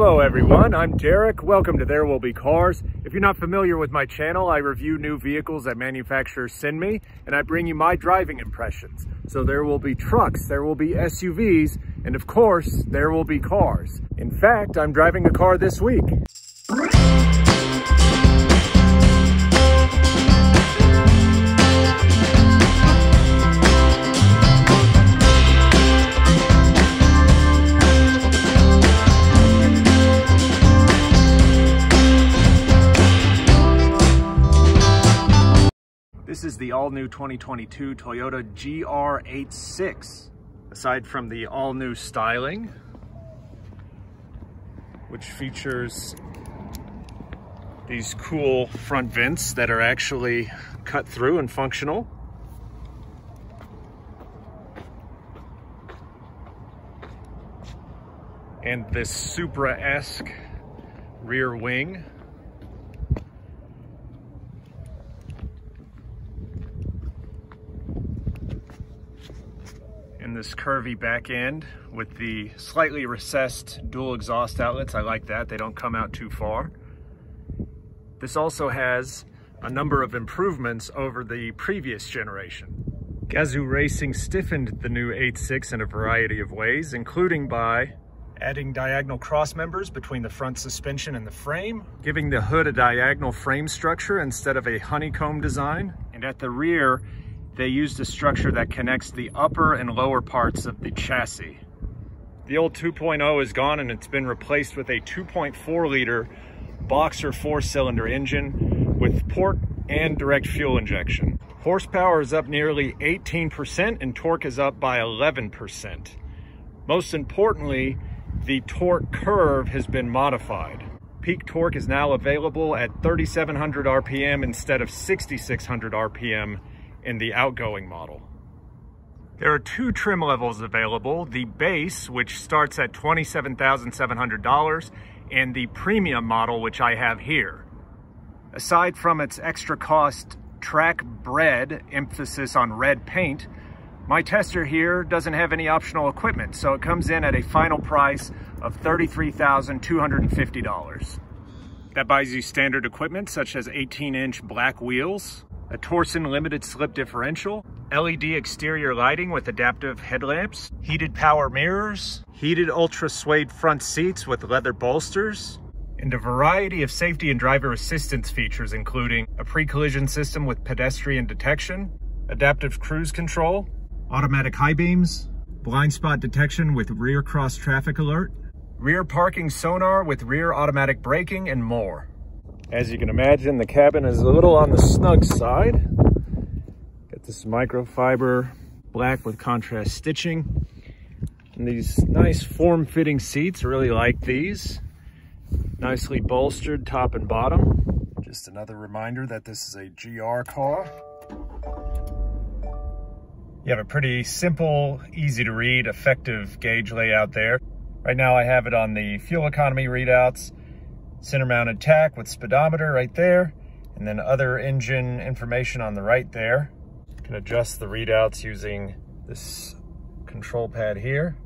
Hello everyone, I'm Derek. Welcome to There Will Be Cars. If you're not familiar with my channel, I review new vehicles that manufacturers send me and I bring you my driving impressions. So there will be trucks, there will be SUVs, and of course, there will be cars. In fact, I'm driving a car this week. This is the all-new 2022 Toyota GR86. Aside from the all-new styling, which features these cool front vents that are actually cut through and functional. And this Supra-esque rear wing in this curvy back end with the slightly recessed dual exhaust outlets. I like that, they don't come out too far. This also has a number of improvements over the previous generation. Gazoo Racing stiffened the new 86 in a variety of ways, including by adding diagonal cross members between the front suspension and the frame, giving the hood a diagonal frame structure instead of a honeycomb design, and at the rear, they used a structure that connects the upper and lower parts of the chassis. The old 2.0 is gone and it's been replaced with a 2.4 liter boxer four cylinder engine with port and direct fuel injection. Horsepower is up nearly 18% and torque is up by 11%. Most importantly, the torque curve has been modified. Peak torque is now available at 3,700 RPM instead of 6,600 RPM in the outgoing model. There are two trim levels available, the base, which starts at $27,700, and the premium model, which I have here. Aside from its extra cost track bred emphasis on red paint, my tester here doesn't have any optional equipment, so it comes in at a final price of $33,250. That buys you standard equipment such as 18 inch black wheels, a Torsen limited slip differential, LED exterior lighting with adaptive headlamps, heated power mirrors, heated ultra suede front seats with leather bolsters, and a variety of safety and driver assistance features including a pre-collision system with pedestrian detection, adaptive cruise control, automatic high beams, blind spot detection with rear cross traffic alert, rear parking sonar with rear automatic braking, and more. As you can imagine, the cabin is a little on the snug side. Got this microfiber black with contrast stitching. And these nice form-fitting seats, really like these. Nicely bolstered top and bottom. Just another reminder that this is a GR car. You have a pretty simple, easy to read, effective gauge layout there. Right now I have it on the fuel economy readouts, center mounted tach with speedometer right there, and then other engine information on the right there. You can adjust the readouts using this control pad here.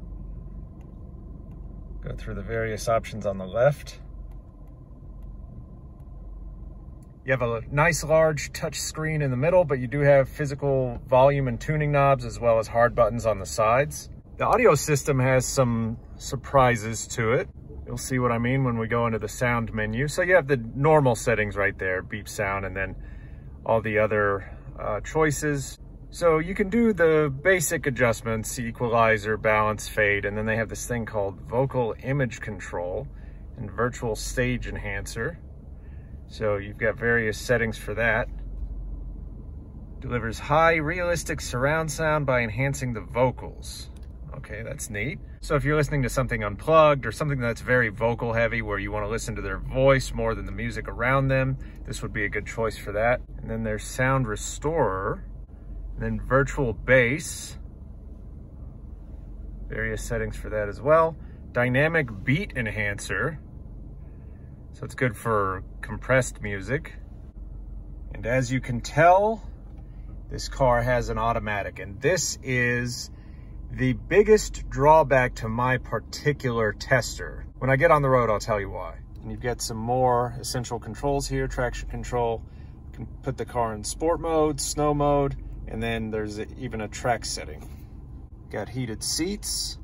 Go through the various options on the left. You have a nice large touch screen in the middle, but you do have physical volume and tuning knobs as well as hard buttons on the sides. The audio system has some surprises to it. You'll see what I mean when we go into the sound menu. So you have the normal settings right there, beep sound, and then all the other uh, choices. So you can do the basic adjustments, equalizer, balance, fade, and then they have this thing called vocal image control and virtual stage enhancer. So you've got various settings for that. Delivers high realistic surround sound by enhancing the vocals. Okay, that's neat. So if you're listening to something unplugged or something that's very vocal heavy where you want to listen to their voice more than the music around them, this would be a good choice for that. And then there's Sound Restorer, and then Virtual Bass, various settings for that as well. Dynamic Beat Enhancer, so it's good for compressed music. And as you can tell, this car has an automatic, and this is the biggest drawback to my particular tester. When I get on the road, I'll tell you why. And you've got some more essential controls here, traction control. You can put the car in sport mode, snow mode, and then there's even a track setting. Got heated seats,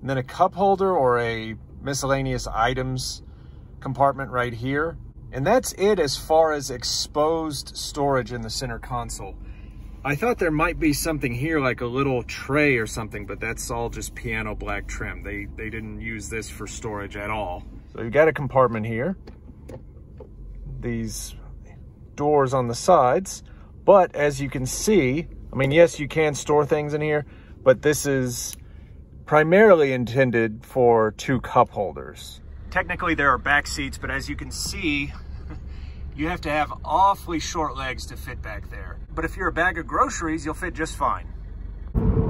and then a cup holder or a miscellaneous items compartment right here. And that's it as far as exposed storage in the center console. I thought there might be something here like a little tray or something, but that's all just piano black trim. They, they didn't use this for storage at all. So you've got a compartment here. These doors on the sides. But as you can see, I mean, yes, you can store things in here, but this is primarily intended for two cup holders. Technically there are back seats, but as you can see, you have to have awfully short legs to fit back there. But if you're a bag of groceries, you'll fit just fine.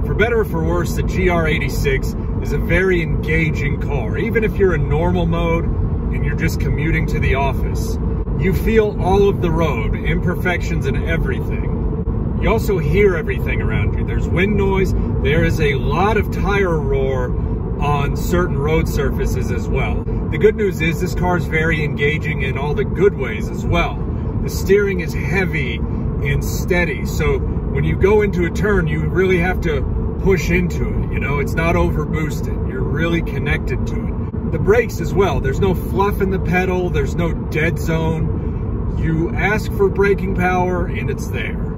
For better or for worse, the GR86 is a very engaging car. Even if you're in normal mode and you're just commuting to the office, you feel all of the road, imperfections and everything. You also hear everything around you. There's wind noise. There is a lot of tire roar on certain road surfaces as well. The good news is this car is very engaging in all the good ways as well. The steering is heavy and steady. So when you go into a turn, you really have to push into it. You know, it's not over boosted. You're really connected to it. The brakes as well. There's no fluff in the pedal. There's no dead zone. You ask for braking power and it's there.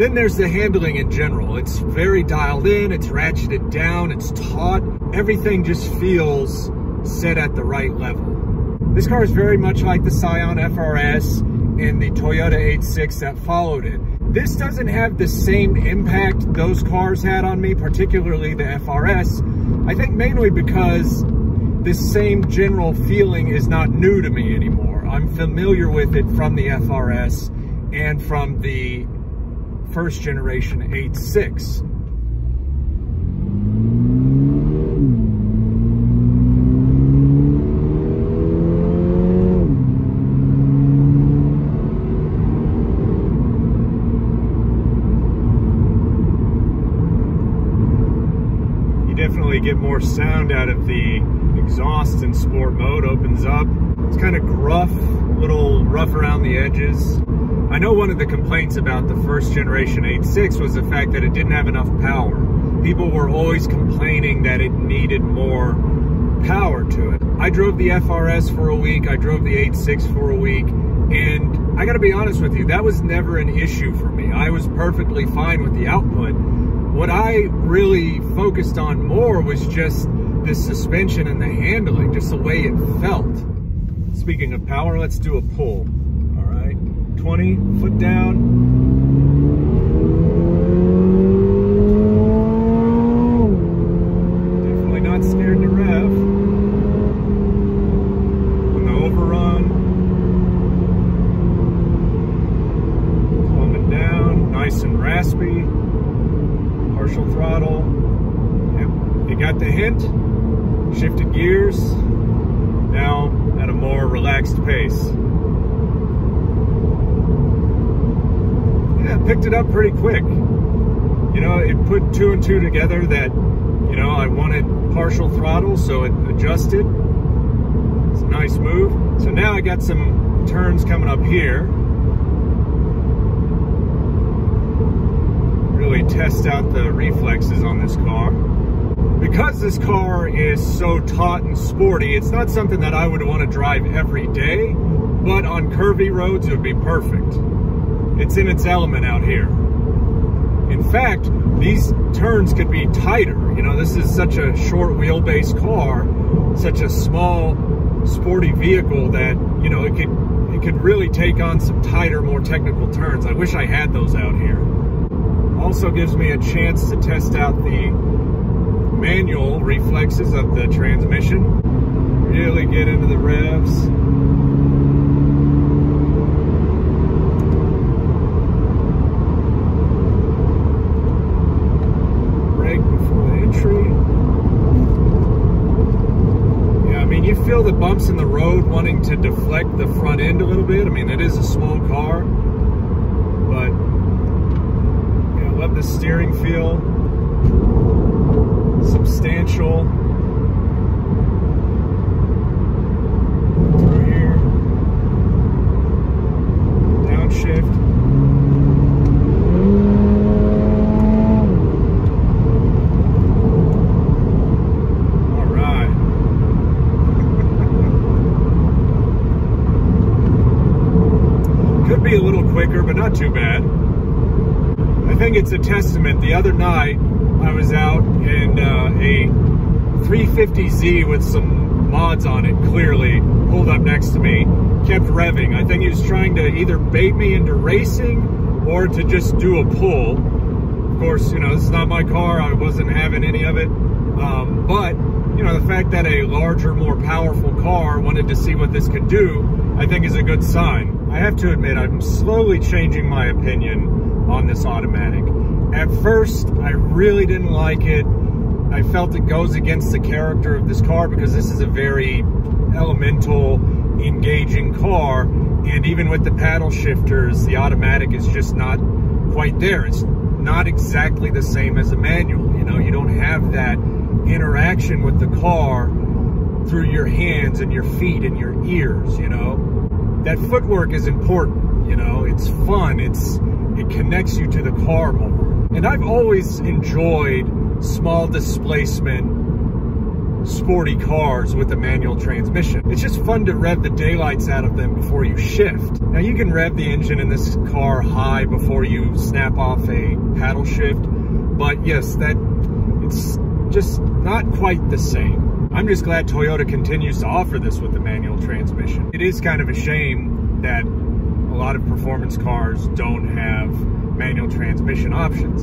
Then there's the handling in general. It's very dialed in, it's ratcheted down, it's taut. Everything just feels set at the right level. This car is very much like the Scion FRS and the Toyota 86 that followed it. This doesn't have the same impact those cars had on me, particularly the FRS. I think mainly because this same general feeling is not new to me anymore. I'm familiar with it from the FRS and from the first generation 86. definitely get more sound out of the exhaust in sport mode, opens up. It's kind of gruff, a little rough around the edges. I know one of the complaints about the first generation 86 was the fact that it didn't have enough power. People were always complaining that it needed more power to it. I drove the FRS for a week, I drove the 86 for a week, and I gotta be honest with you, that was never an issue for me. I was perfectly fine with the output what I really focused on more was just the suspension and the handling, just the way it felt. Speaking of power, let's do a pull. All right, 20, foot down. Definitely not scared to rev. On the overrun. Calming down, nice and raspy partial throttle. Yep. got the hint, shifted gears, now at a more relaxed pace. Yeah, picked it up pretty quick. You know, it put two and two together that, you know, I wanted partial throttle, so it adjusted. It's a nice move. So now I got some turns coming up here. really test out the reflexes on this car. Because this car is so taut and sporty, it's not something that I would want to drive every day, but on curvy roads it would be perfect. It's in its element out here. In fact, these turns could be tighter. You know, this is such a short wheelbase car, such a small, sporty vehicle that, you know, it could it could really take on some tighter, more technical turns. I wish I had those out here. Also gives me a chance to test out the manual reflexes of the transmission. Really get into the revs. Brake before the entry. Yeah, I mean, you feel the bumps in the road wanting to deflect the front end a little bit. I mean, it is a small car, but I Love the steering feel. Substantial. Not too bad. I think it's a testament. The other night, I was out in uh, a 350Z with some mods on it, clearly, pulled up next to me, kept revving. I think he was trying to either bait me into racing or to just do a pull. Of course, you know, this is not my car. I wasn't having any of it. Um, but, you know, the fact that a larger, more powerful car wanted to see what this could do, I think is a good sign. I have to admit, I'm slowly changing my opinion on this automatic. At first, I really didn't like it. I felt it goes against the character of this car because this is a very elemental, engaging car. And even with the paddle shifters, the automatic is just not quite there. It's not exactly the same as a manual. You know, you don't have that interaction with the car through your hands and your feet and your ears, you know. That footwork is important, you know, it's fun, it's it connects you to the car more. And I've always enjoyed small displacement sporty cars with a manual transmission. It's just fun to rev the daylights out of them before you shift. Now you can rev the engine in this car high before you snap off a paddle shift, but yes, that it's just not quite the same. I'm just glad Toyota continues to offer this with the manual transmission. It is kind of a shame that a lot of performance cars don't have manual transmission options.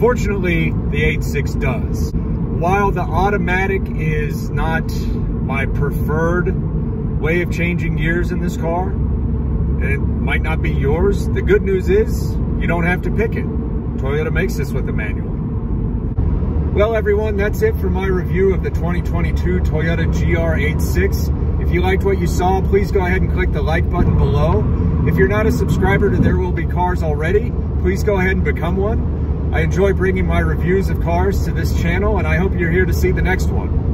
Fortunately, the 86 does while the automatic is not my preferred way of changing gears in this car, it might not be yours, the good news is you don't have to pick it. Toyota makes this with a manual. Well, everyone, that's it for my review of the 2022 Toyota GR86. If you liked what you saw, please go ahead and click the like button below. If you're not a subscriber to There Will Be Cars already, please go ahead and become one. I enjoy bringing my reviews of cars to this channel and I hope you're here to see the next one.